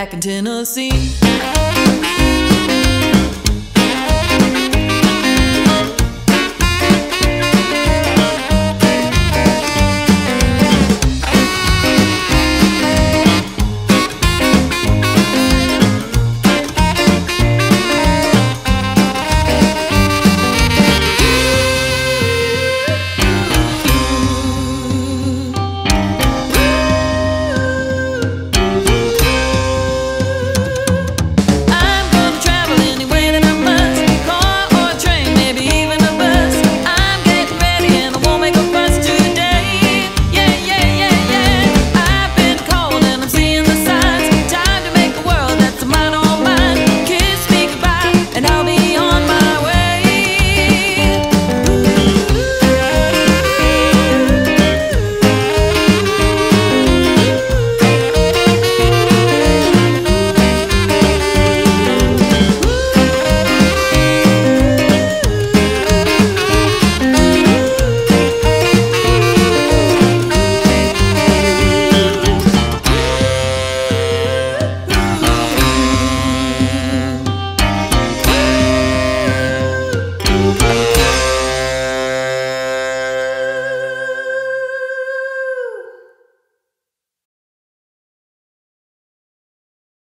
back in Tennessee.